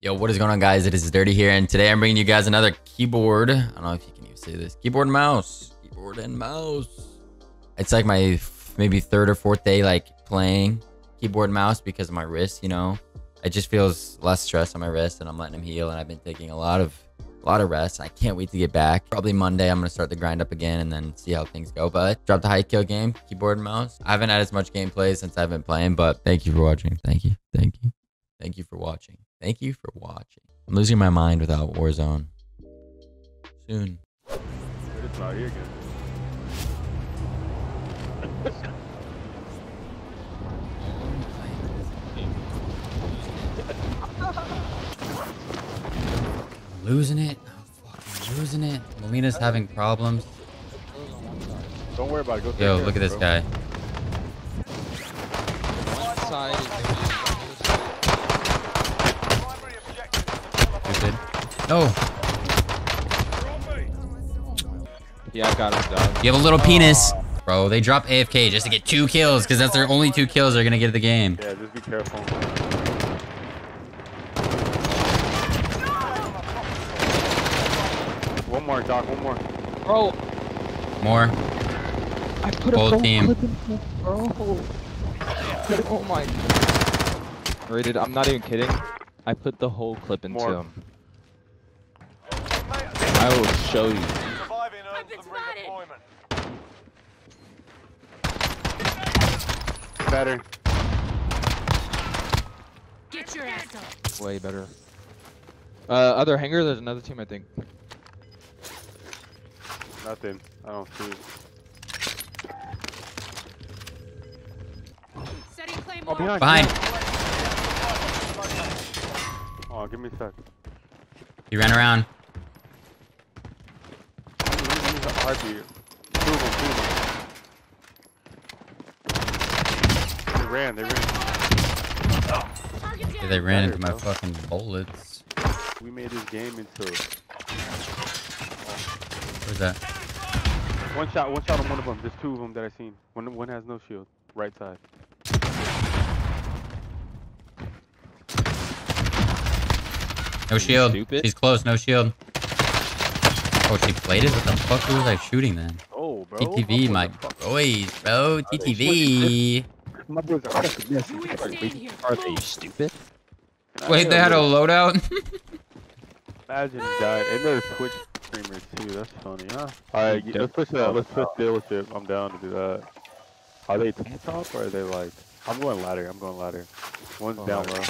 Yo, what is going on, guys? It is Dirty here, and today I'm bringing you guys another keyboard. I don't know if you can even say this. Keyboard and mouse. Keyboard and mouse. It's like my maybe third or fourth day like playing keyboard and mouse because of my wrist, you know. It just feels less stress on my wrist, and I'm letting them heal, and I've been taking a lot of a lot of rest. I can't wait to get back. Probably Monday, I'm gonna start the grind up again and then see how things go. But drop the high kill game, keyboard and mouse. I haven't had as much gameplay since I've been playing, but thank you for watching. Thank you. Thank you. Thank you for watching. Thank you for watching. I'm losing my mind without Warzone. Soon. It's out here again. Losing it. I'm losing it. Molina's having problems. Don't worry about it. Go take Yo, care look at this bro. guy. One side is Stupid. No. Yeah, I got him, dog. You have a little penis. Bro, they drop AFK just to get two kills because that's their only two kills they're gonna get of the game. Yeah, just be careful. One more, Doc. One more. Bro, More. I put Full a full team. clip in him, bro. Oh my. Rated, I'm not even kidding. I put the whole clip into More. him. I will show you. Surviving earns them redeployment. Better. Get your ass up. Way better. Uh, other hangar, there's another team, I think. Nothing. I don't see it. Oh, behind. Behind. Oh, give me a sec. He ran around. Let me- let me use a heartbeat. Two of them, two of them. They ran, they ran. Target Yeah, they ran into my Better, fucking bullets. We made this game into Where's that? one shot, one shot on one of them. There's two of them that I seen. One, one has no shield. Right side. No shield. stupid? He's close. No shield. Oh, she played it? What the fuck was I shooting then? Oh, bro. TTV, my boys, bro. TTV. My boys are fucking messy. Who would? Are they stupid? Wait, they had a loadout? Imagine that. And they're Twitch streamers too. That's funny, huh? Alright, let's push that. Let's push dealership. I'm down to do that. Are they top or are they like? I'm going ladder. I'm going ladder. One's Going down low.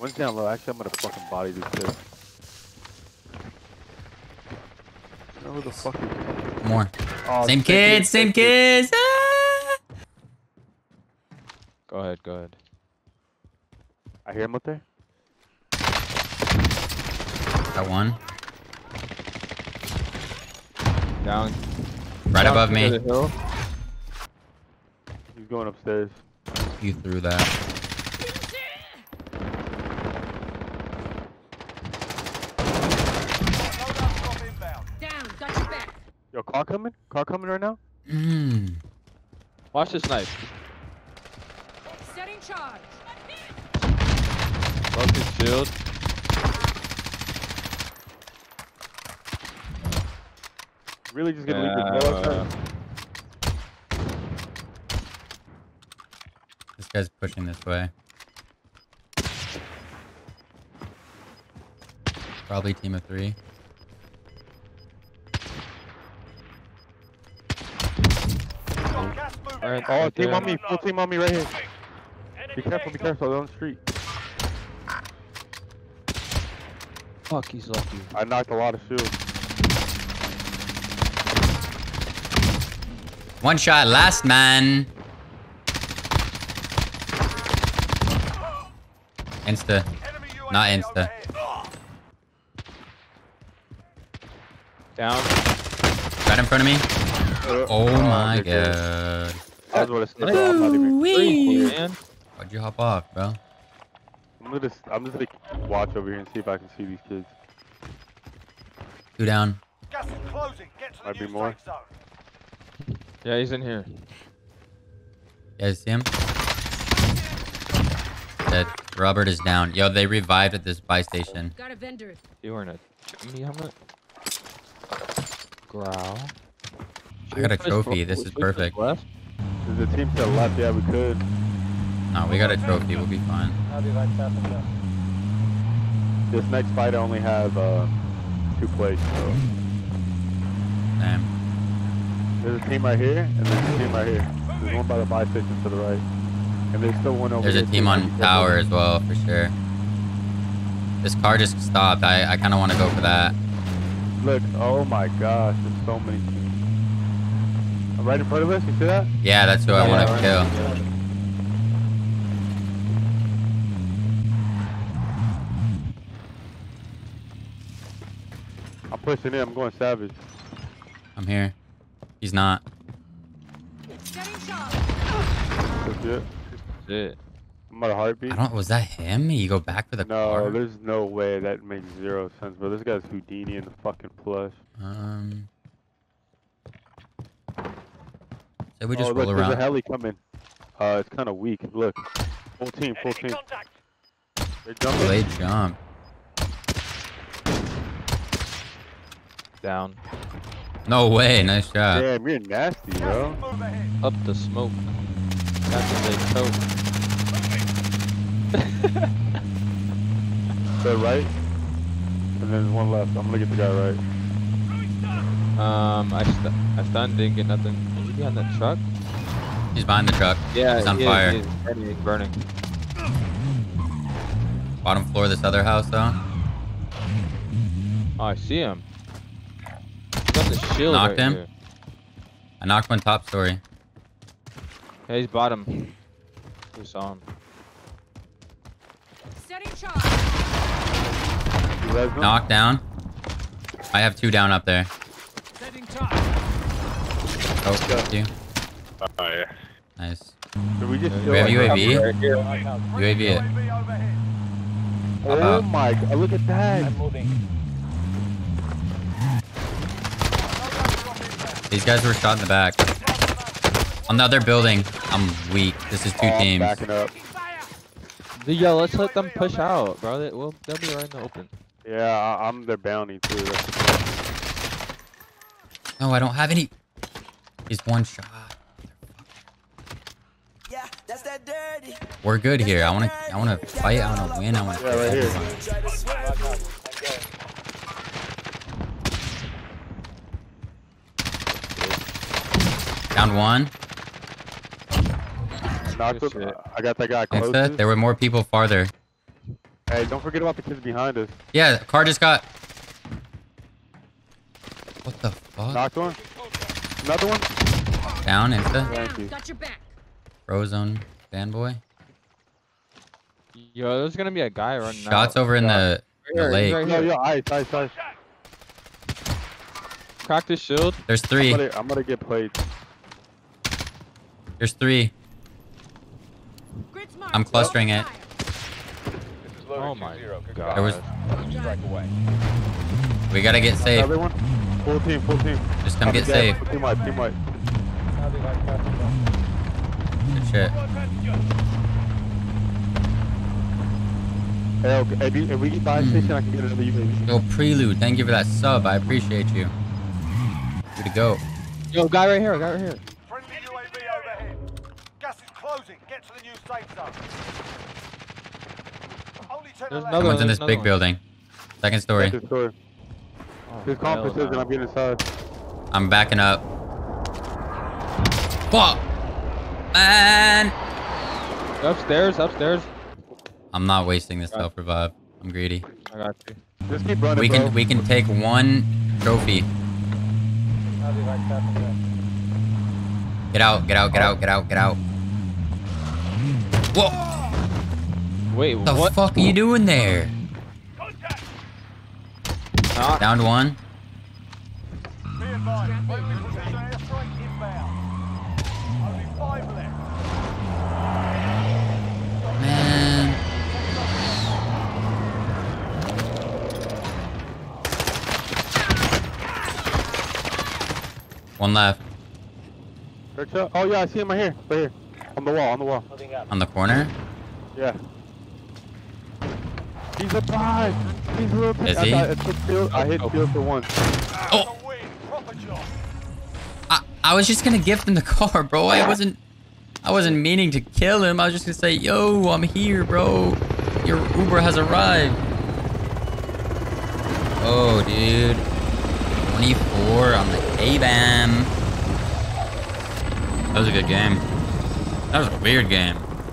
One's down low. Actually, I'm gonna fucking body this shit. You know who the fuck is? More. Oh, Same kids, same kids. Ah! Go ahead, go ahead. I hear him up there. Got one. Down. Right down above me. He's going upstairs. You threw that. Loadout drop inbound. Down. Got your back. Yo, car coming? Car coming right now? Mmm. Watch this knife. Setting charge. Broke his shield. Really just gonna leave this door Uh. This guy's pushing this way. Probably team of three. Gas moving. Alright, Oh, right team there. on me. Full team on me right here. Be careful, be careful. They're on the street. Fuck, he's lucky. I knocked a lot of shields. One shot, last man. Insta. Not insta. Down. Right in front of me. Uh, Oh my they're god. That's what it's bro. I'm not even. Ooh-wee. Man. Why'd you hop off, bro? I'm gonna. s- I'm just gonna watch over here and see if I can see these kids. Two down. Gas is closing. Get to the Might be more. zone. Yeah, he's in here. You guys see him? dead. Robert is down. Yo, they revived at this buy station. Got a vendor. You wearing a Jimmy helmet? Growl. I got a trophy. This is perfect. Left? There's a team to the left. Yeah, we could. No, we got a trophy. We'll be fine. This next fight I only have uh, two plays. So Damn. there's a team right here, and there's a team right here. There's one by the buy station to the right, and there's still one over There's a team on tower as well, for sure. This car just stopped. I, I kind of want to go for that. Look, oh my gosh, there's so many teams. Right in front of us, you see that? Yeah, that's who I Yeah, want to right. kill. I'm pushing in. I'm going savage. I'm here. He's not. Setting shot. That's it. That's it. I'm at a heartbeat. I don't. Was that him? You go back for the No, car? there's no way that makes zero sense, bro. This guy's Houdini in the fucking plush. Um. So we just oh, roll look, there's a around. heli coming. Uh, it's kind of weak. Look, full team, full Enemy team. contact. They're Oh, jumping. they jump. Down. No way. Nice job. Damn, you're nasty, bro. Gas is move ahead. Up the smoke. That's a they told. To the right, and then there's one left. I'm gonna get the guy right. Um, I, st I stunned, didn't get nothing. Is he behind that truck? He's behind the truck. Yeah, He's on he is, fire. he is. Burning, he's burning. Bottom floor of this other house though. Oh, I see him. He's got the shield Knocked right him? here. I knocked one top story. Yeah, he's bottom. We saw him. Setting shot. You res him? Knocked down. I have two down up there. Setting time. Oh, thank you. Oh yeah. Nice. Did we just Yeah, we have like- UAV? Right here. UAV it. UAV overhead. Oh my god, look at that. These guys were shot in the back. On the other building. I'm weak. This is two Oh, teams. backing up. Dude, Yo, let's let them push out, bro. They, well, they'll be right in the open. Yeah, I, I'm their bounty too. That's. No, I don't have any. He's one shot. Yeah, that's that dirty. We're good here. I wanna I wanna fight, I wanna win, I wanna Yeah, right here. everyone. Try. Down one. Knocked Good him. shit. I got that guy Next close. to, there were more people farther. Hey, don't forget about the kids behind us. Yeah, car just got. What the fuck? Knocked one. Another one. Down, insta. Thank Down. you. Got your back. Frozone fanboy. Yo, there's gonna be a guy running Shots out. over in the, the here, lake. right Yo, here. yo, ice, ice, ice. Cracked his shield. There's I'm three. gonna, I'm gonna get played. There's three. Grid's. I'm clustering it. Oh my god. There was. We gotta get safe. Another one. Full team, full team. Just come get safe. Team wide, team wide. Good shit. Hey, okay, if, you, if we get buy Hmm. station, I can get another UAV. Yo, Prelude, thank you for that sub. I appreciate you. Good to go. Yo, guy right here. Guy right here. Friendly UAV overhead. Gas is closing. Get to the new safe zone. Only to There's left. another Someone's one, in this big another building. Second story. This door. Oh, His hell compass is, and no. I'm getting inside. I'm backing up. Fuck! Man! Upstairs, upstairs. I'm not wasting this self revive. I'm greedy. I got you. Just keep running, We bro. can we can take one trophy. Get out, get out, get out, get out, get out. Whoa! Wait, What the what? fuck are you doing there? Contact. Not- Down one. Be advised. Friendly precision airstrike inbound. Only five left. Man. One left. Oh yeah, I see him right here, right here, on the wall, on the wall. On the corner. Yeah. He's a bot. He's a little. Is I, he? I, field, I hit Oh. field for one. Oh. A win. Proper job. I, I was just gonna gift him the car, bro. I wasn't I wasn't meaning to kill him. I was just gonna say, yo, I'm here, bro. Your Uber has arrived. Oh, dude. 24 on the K-BAM. That was a good game. That was a weird game.